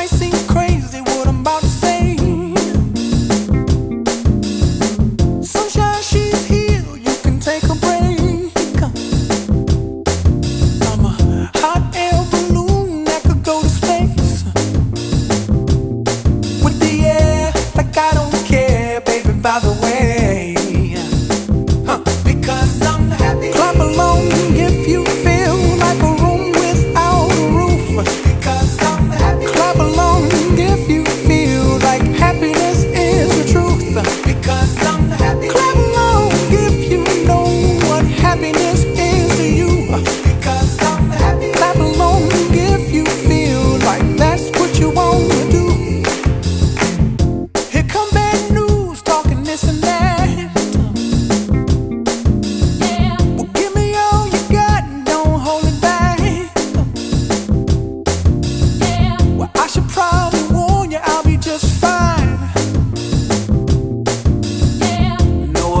I sing